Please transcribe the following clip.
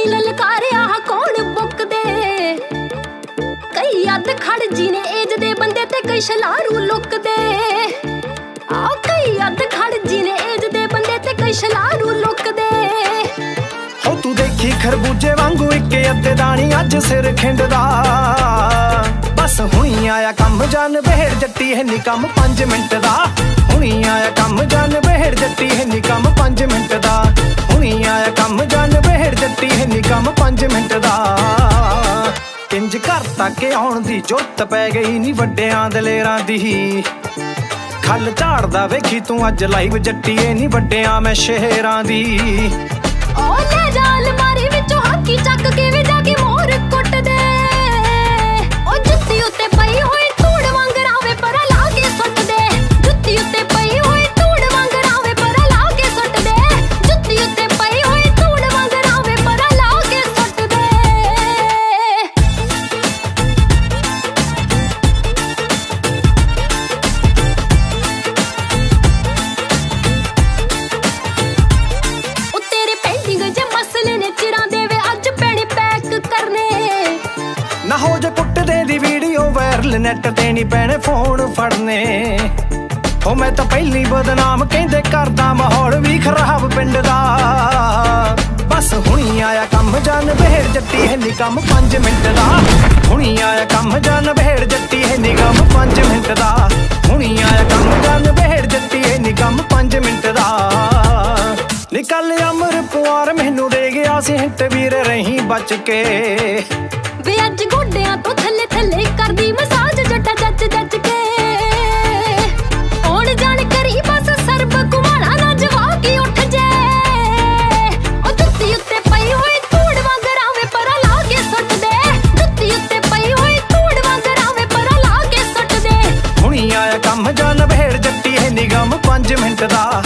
ਨੀ ਲਲਕਾਰਿਆ, ਕੌਣ ਬੁੱਕਦੇ? ਕਈ ਅੱਧ ਖੜ ਜੀ ਨੇ ਏਜ ਦੇ ਬੰਦੇ ਤੇ ਕਈ ਛਲਾਰੂ ਲੁੱਕਦੇ। ਆ ਕਈ ਅੱਧ ਖੜ ਜੀ ਨੇ ਏਜ ਦੇ ਬੰਦੇ ਤੇ ਕਈ ਛਲਾਰੂ ਲੁੱਕਦੇ। ਹੋ ਤੂੰ ਦੇਖੀ ਖਰਬੂਜੇ ਵਾਂਗੂ ਇੱਕ ਅੱਧੇ ਦਾਣੀ ਅੱਜ ਸਿਰ ਖਿੰਡਦਾ। ਬਸ ਹੁਣੀ ਆਇਆ ਕੰਮ, ਜਾਨ ਬਹਿੜ ਜੱਟੀ ਹੈ ਨੀ ਕੰਮ 5 ਮਿੰਟ ਦਾ। ਹੁਣੀ ਆਇਆ ਕੰਮ, ਜਾਨ ਬਹਿੜ ਜੱਟੀ ਹੈ ਨੀ ਕੰਮ 5 ਮਿੰਟ ਦਾ। ਹੁਣੀ ਆਇਆ ਕੰਮ, ਜਾਨ ਜੱਟੀ ਹੈ ਨੀ ਕੰਮ 5 ਮਿੰਟ ਦਾ। ਕਿੰਜ ਘਰ ਤੱਕ ਆਉਣ ਦੀ ਜੁਰਤ ਪੈ ਗਈ ਨੀ ਵੱਡਿਆਂ ਦਲੇਰਾਂ ਦੀ। ਖੱਲ ਝਾੜਦਾ ਵੇਖੀ ਤੂੰ ਅੱਜ ਲਾਈਵ ਜੱਟੀਏ ਨੀ ਵੱਡਿਆਂ ਮੈਂ ਸ਼ਹਿਰਾਂ ਦੀ। ਓ ਵੀਡੀਓ ਨੈਟ ਤੇ ਨਹੀਂ ਪੈਣੇ ਫੋਨ ਫੜਨੇ। ਉਹ ਮੈਂ ਤਾਂ ਪਹਿਲੀ ਬਦਨਾਮ ਕਹਿੰਦੇ ਕਰਦਾ ਮਾਹੌਲ ਵੀ ਖਰਾਬ ਪਿੰਡ ਦਾ। ਬਸ ਹੁਣੀ ਆਇਆ ਕੰਮ, ਜਾਨ ਬਹਿਰ ਜੱਟੀ ਹੈ ਨੀ ਕੰਮ 5 ਮਿੰਟ ਦਾ। ਹੁਣੀ ਆਇਆ ਕੰਮ, ਜਾਨ ਬਹਿਰ ਜੱਟੀ ਹੈ ਨੀ ਕੰਮ 5 ਮਿੰਟ ਦਾ। ਹੁਣੀ ਆਇਆ ਕੰਮ, ਜਾਨ ਬਹਿੜ ਜੱਟੀ ਹੈ ਨੀ 5 ਮਿੰਟ ਦਾ। ਨਿਕਲ ਅਮਰ ਪੁਆਰ ਮੈਨੂੰ ਦੇ ਗਿਆ ਸੀ, ਹਿੰਟ ਵੀਰ ਰਹੀ ਬਚ ਕੇ। ਵੇ ਅੱਜ ਗੋਡਿਆਂ ਆਇਆ ਕੰਮ ਜਾਨ ਬਹਿੜ ਜੱਟੀ ਹੈ ਨਿਗਮ 5 ਮਿੰਟ ਦਾ।